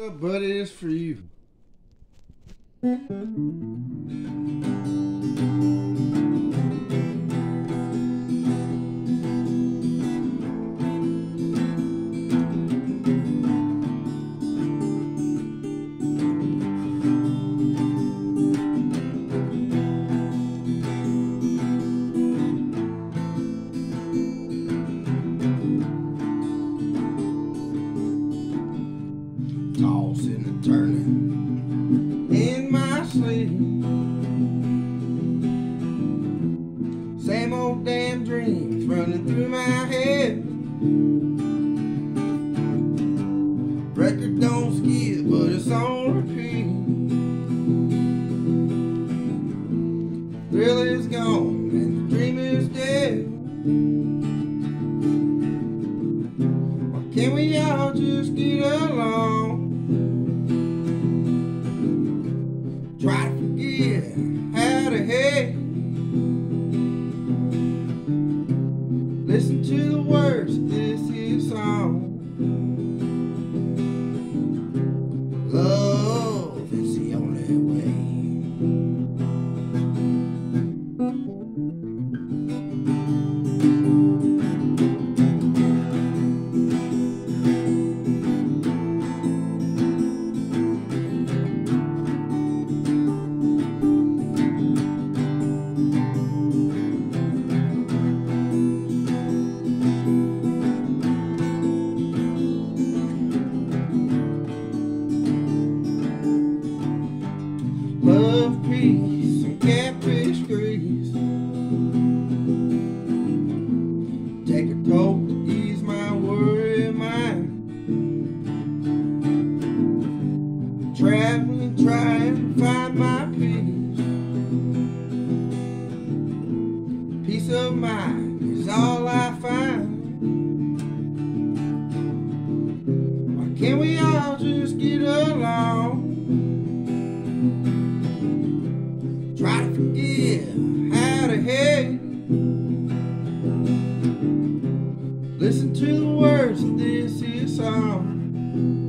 up, buddy? It's for you. Tossing and turning in my sleep. Same old damn dreams running through my head. Record don't skip, but it's on repeat. Thrill is gone and the dream is dead. Only And catfish grease. Take a toke to ease my worry mind. Traveling, trying to find my peace. Peace of mind is all I find. Why can't we all just get along? Try to forget how to hate. Listen to the words of this here song.